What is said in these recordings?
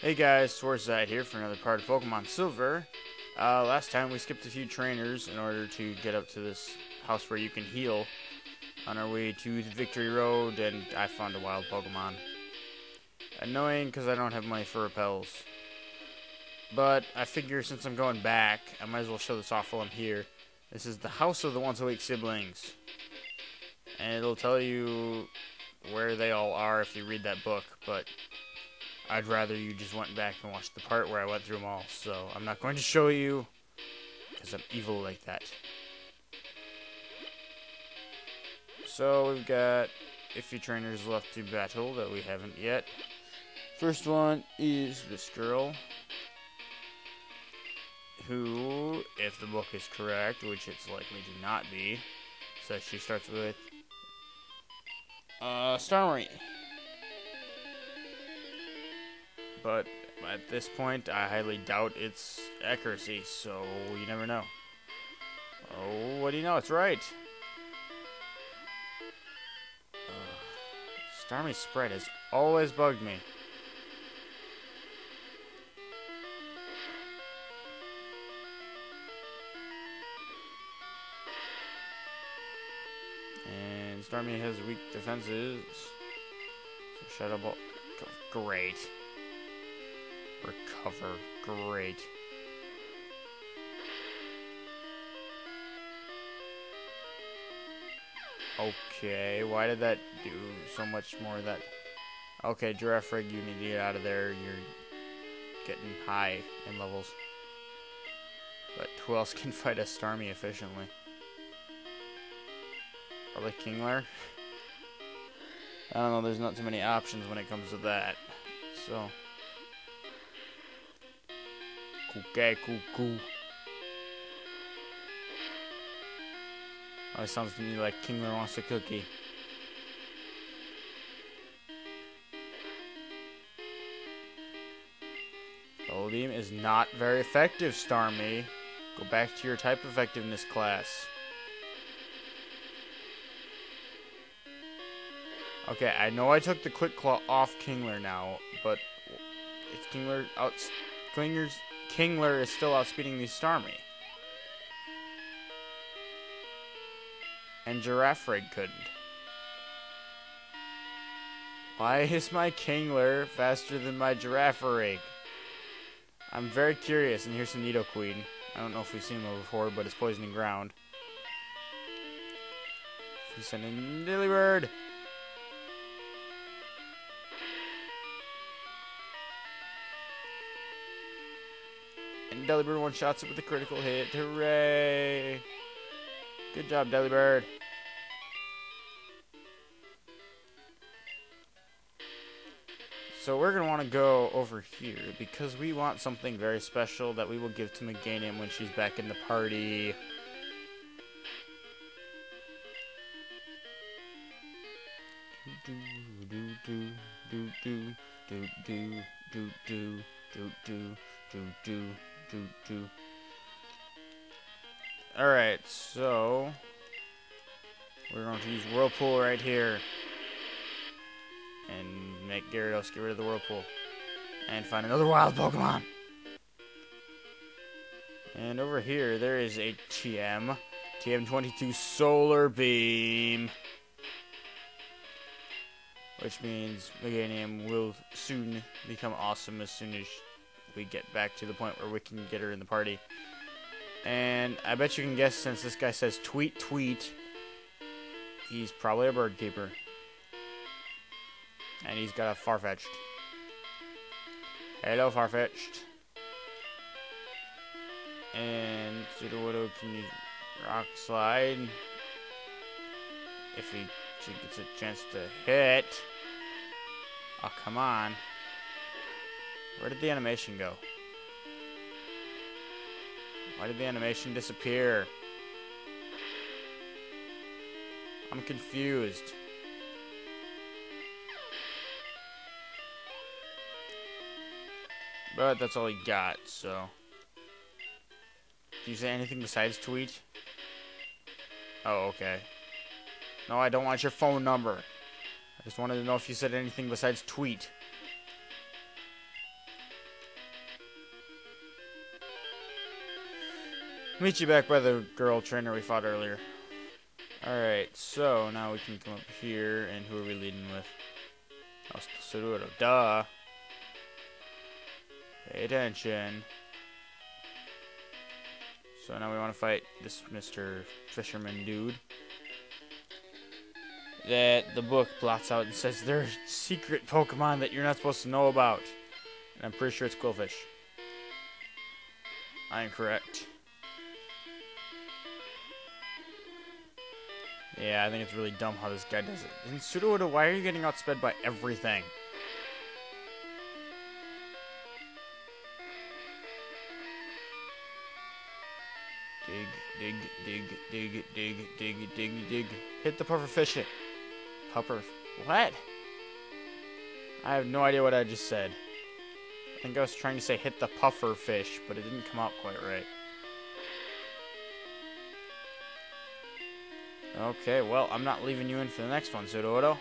Hey guys, Swarzide here for another part of Pokemon Silver. Uh, last time we skipped a few trainers in order to get up to this house where you can heal on our way to the Victory Road, and I found a wild Pokemon. Annoying because I don't have money for repels. But I figure since I'm going back, I might as well show this off while I'm here. This is the House of the Once Awake Siblings. And it'll tell you where they all are if you read that book, but I'd rather you just went back and watched the part where I went through them all. So I'm not going to show you because I'm evil like that. So we've got a few trainers left to battle that we haven't yet. First one is this girl who, if the book is correct, which it's likely to not be, says she starts with uh, Starmie. But at this point, I highly doubt its accuracy, so you never know. Oh, what do you know? It's right. Uh, Starmie's spread has always bugged me. And Starmie has weak defenses. So Shadow Ball. Great. Recover. Great. Okay, why did that do so much more that? Okay, Girafarig, you need to get out of there. You're getting high in levels. But who else can fight a Starmie efficiently? Probably Kingler. I don't know, there's not too many options when it comes to that. So. Okay, cool, cool. Oh, it sounds to me like Kingler wants a cookie. Bubble Beam is not very effective, Starmie. Go back to your type effectiveness class. Okay, I know I took the Quick Claw off Kingler now, but if Kingler out Kingler's Kingler is still outspeeding the Starmie. And Girafarig couldn't. Why is my Kingler faster than my Girafarig? I'm very curious, and here's some Nidoqueen. I don't know if we've seen him before, but it's Poisoning Ground. We send in Delibird! And Delibird one shots it with a critical hit. Hooray! Good job, Delibird. So we're going to want to go over here because we want something very special that we will give to Meganium when she's back in the party. Do do do do do do do do do do do do. Alright, so we're going to use Whirlpool right here. And make Gyarados get rid of the Whirlpool. And find another wild Pokemon. And over here, there is a TM. TM22 Solar Beam. Which means Meganium will soon become awesome as soon as we get back to the point where we can get her in the party. And I bet you can guess since this guy says tweet tweet, he's probably a bird keeper. And he's got a Farfetch'd. Hello, Farfetch'd. And Sudowoodo can use Rock Slide. If he, he gets a chance to hit. Oh, come on. Where did the animation go? Why did the animation disappear? I'm confused. But that's all he got, so. Do you say anything besides tweet? Oh, okay. No, I don't want your phone number. I just wanted to know if you said anything besides tweet. Meet you back by the girl trainer we fought earlier. Alright, so now we can come up here, and who are we leading with? Oh. Duh. Pay attention. So now we want to fight this Mr. Fisherman dude. That the book blots out and says there's secret Pokemon that you're not supposed to know about. And I'm pretty sure it's Qwilfish. I am correct. Yeah, I think it's really dumb how this guy does it. And Sudowoodo, why are you getting outsped by everything? Dig, dig, dig, dig, dig, dig, dig, dig. Hit the puffer fish it. Pupper. What? I have no idea what I just said. I think I was trying to say hit the puffer fish, but it didn't come out quite right. Okay, well, I'm not leaving you in for the next one, Sudowoodo.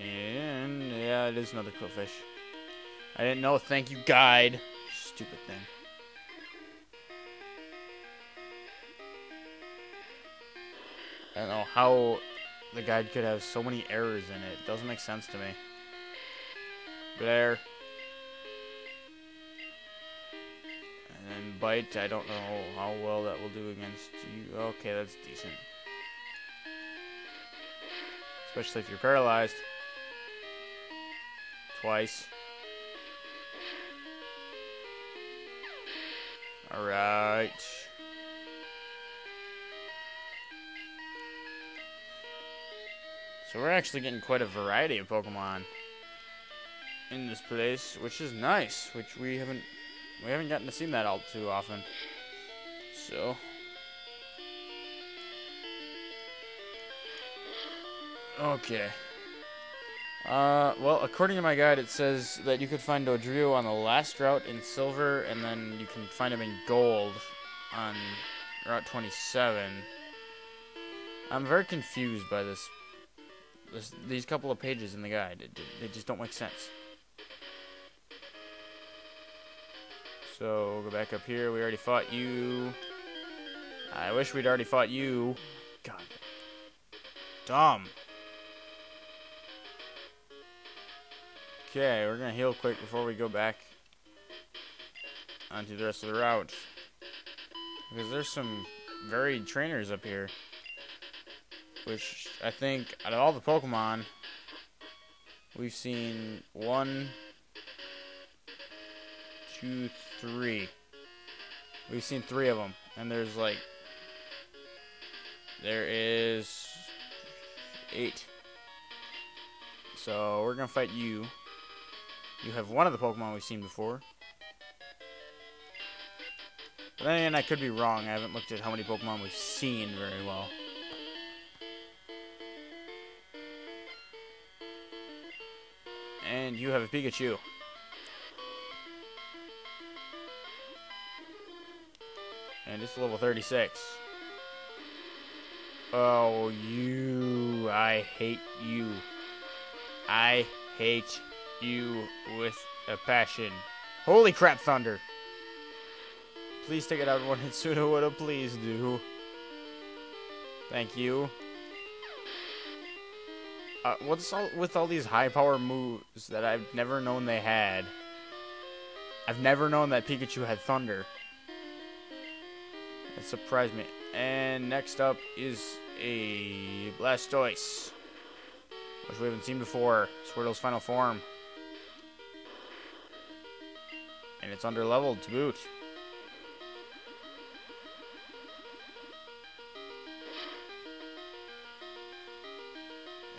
And, yeah, it is another Qwilfish. I didn't know, thank you, guide. Stupid thing. I don't know how the guide could have so many errors in it. It doesn't make sense to me. There. Bite, I don't know how well that will do against you. Okay, that's decent. Especially if you're paralyzed. Twice. Alright. So we're actually getting quite a variety of Pokemon in this place, which is nice, which we haven't we haven't gotten to see that all too often. So Okay. Uh, well, according to my guide, it says that you could find Dodrio on the last route in silver, and then you can find him in gold on Route 27. I'm very confused by this this, these couple of pages in the guide, it, they just don't make sense. So, we'll go back up here. We already fought you. I wish we'd already fought you. God. Dumb. Okay, we're going to heal quick before we go back onto the rest of the route. Because there's some varied trainers up here which I think out of all the Pokemon, we've seen one, two, three. We've seen three of them, and there's like, there is eight. So we're gonna fight you. You have one of the Pokemon we've seen before. But then I could be wrong. I haven't looked at how many Pokemon we've seen very well. And you have a Pikachu. And it's level 36. Oh, you. I hate you. I hate you with a passion. Holy crap, Thunder. Please take it out one hit Sudowoodo, please do. Thank you. Uh, what's all with all these high power moves that I've never known they had? I've never known that Pikachu had thunder. That surprised me. And next up is a Blastoise, which we haven't seen before. Squirtle's final form. And it's under leveled to boot.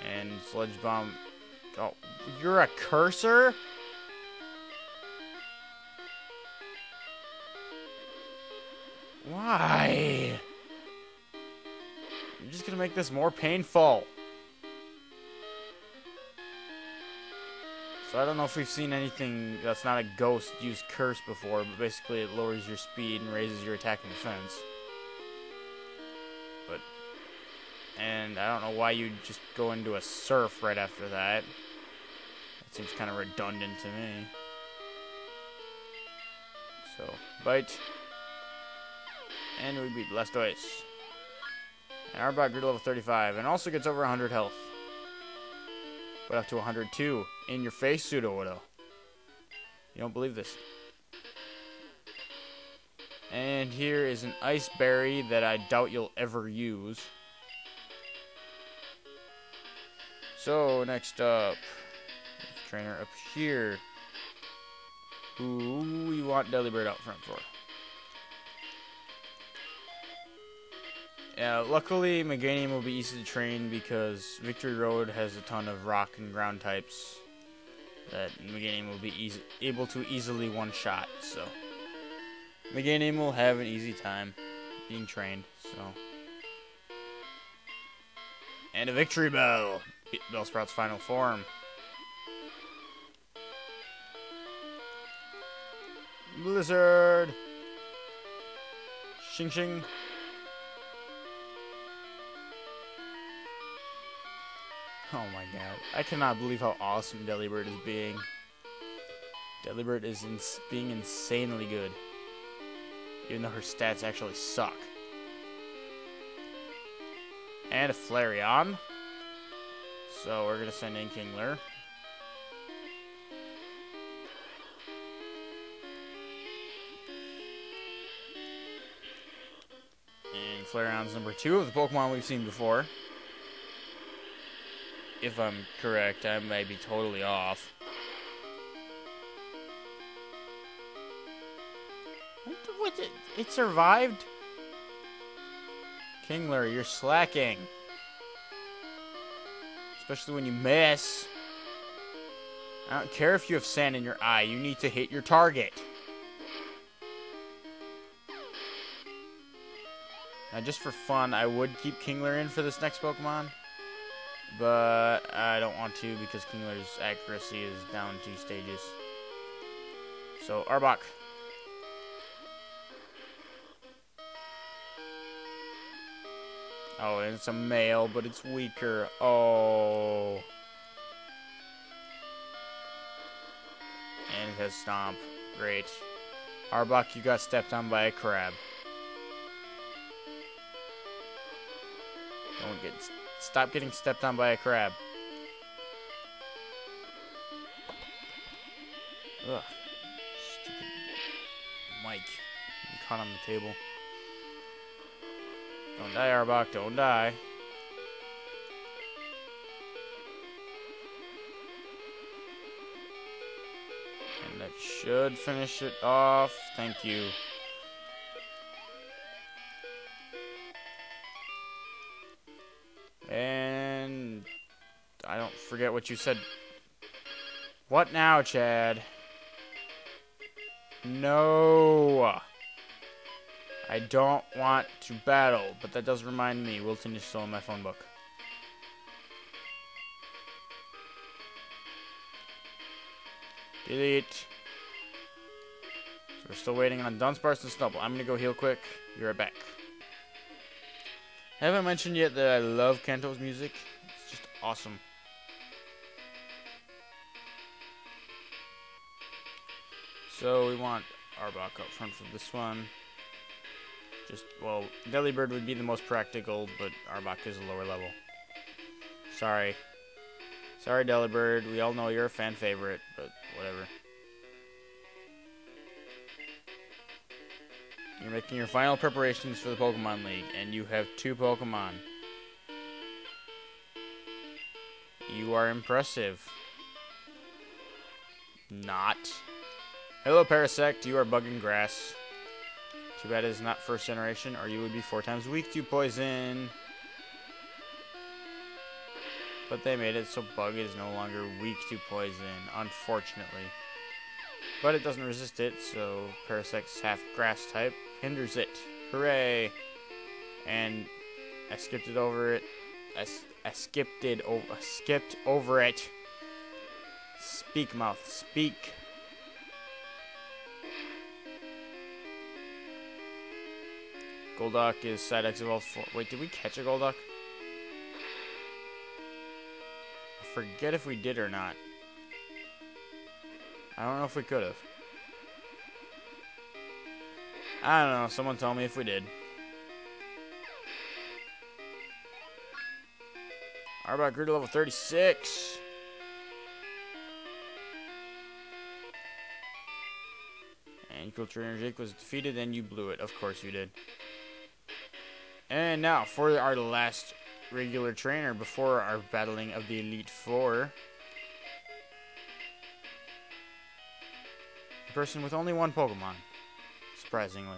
And Sludge Bomb. Oh, you're a cursor? Why? You're just gonna make this more painful. So I don't know if we've seen anything that's not a ghost use curse before, but basically it lowers your speed and raises your attack and defense. But and I don't know why you'd just go into a surf right after that. It seems kind of redundant to me. So, bite. And we beat Blastoise. And Arbok grew to level 35 and also gets over 100 health. But up to 102. In your face, Sudowoodo. You don't believe this. And here is an ice berry that I doubt you'll ever use. So, next up, trainer up here. Who we want Delibird out front for? Yeah, luckily Meganium will be easy to train because Victory Road has a ton of rock and ground types that Meganium will be easy, able to easily one-shot, so... Meganium will have an easy time being trained, so... And a Victreebel! Bellsprout's final form. Blizzard! Shing Shing! Oh my god. I cannot believe how awesome Delibird is being. Delibird is ins being insanely good. Even though her stats actually suck. And a Flareon. So we're going to send in Kingler. And Flareon's number two of the Pokemon we've seen before if I'm correct. I may be totally off. What? It, it survived? Kingler, you're slacking. Especially when you miss. I don't care if you have sand in your eye. You need to hit your target. Now, just for fun, I would keep Kingler in for this next Pokemon. But I don't want to because Kingler's accuracy is down two stages. So, Arbok. Oh, and it's a male, but it's weaker. Oh. And it has Stomp. Great. Arbok, you got stepped on by a crab. Don't get Stop getting stepped on by a crab. Ugh. Stupid mic. I'm caught on the table. Don't die, Arbok. Don't die. And that should finish it off. Thank you. Forget what you said. What now, Chad? No. I don't want to battle, but that does remind me, Wilton is still in my phone book. Delete. So we're still waiting on Dunsparce and Snubbull. I'm gonna go heal quick. Be right back. Haven't mentioned yet that I love Kanto's music. It's just awesome. So we want Arbok up front for this one. Just, well, Delibird would be the most practical, but Arbok is a lower level. Sorry. Sorry, Delibird. We all know you're a fan favorite, but whatever. You're making your final preparations for the Pokemon League, and you have two Pokemon. You are impressive. Not. Hello, Parasect. You are bugging grass. Too bad it is not first generation, or you would be four times weak to poison. But they made it so Bug is no longer weak to poison, unfortunately. But it doesn't resist it, so Parasect's half grass type hinders it. Hooray! And I skipped it over it. I, I skipped it over. skipped over it. Speak, mouth. Speak. Golduck is Psyduck's evolved for. Wait, did we catch a Golduck? I forget if we did or not. I don't know if we could have. I don't know. Someone tell me if we did. Arbok grew to level 36. And Cool Trainer Jake was defeated, and you blew it. Of course you did. And now for our last regular trainer before our battling of the Elite Four. A person with only one Pokemon, surprisingly.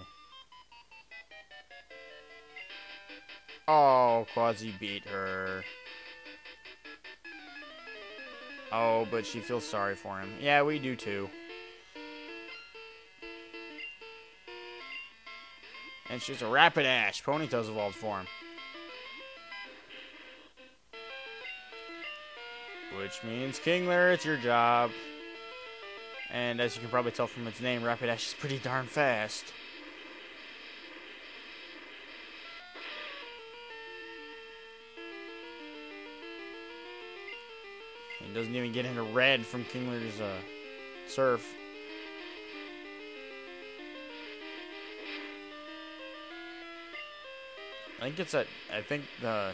Oh, Quasi beat her. Oh, but she feels sorry for him. Yeah, we do too. And she's a Rapidash. Ponyta's evolved form. Which means, Kingler, it's your job. And as you can probably tell from its name, Rapidash is pretty darn fast. He doesn't even get into red from Kingler's uh, surf. I think it's a. I think the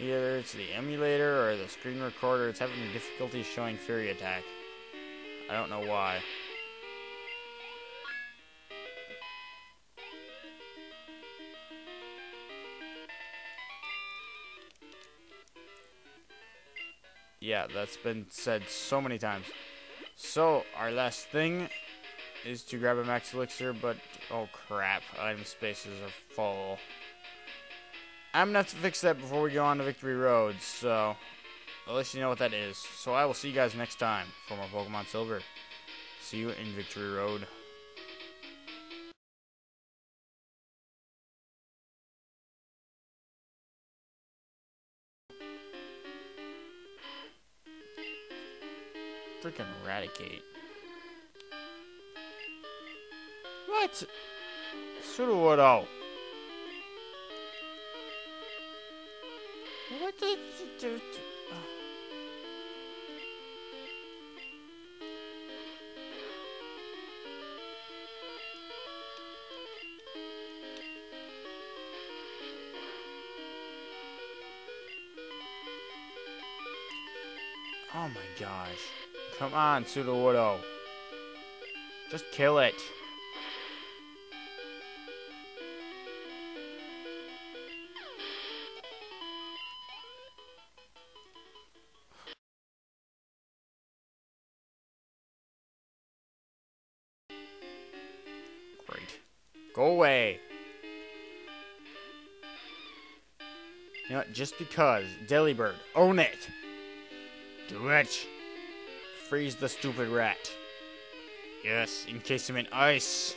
either it's the emulator or the screen recorder. It's having difficulty showing Fury Attack. I don't know why. Yeah, that's been said so many times. So, our last thing is to grab a max elixir, but oh crap, item spaces are full. I'm gonna have to fix that before we go on to Victory Road, so at least you know what that is. So I will see you guys next time for more Pokemon Silver. See you in Victory Road. Freaking eradicate. What? Sudowoodo. What did you do? Oh my gosh. Come on, Sudowoodo. Just kill it. Go away. You know what? Just because. Delibird. Own it. Do it. Freeze the stupid rat. Yes, encase him in ice.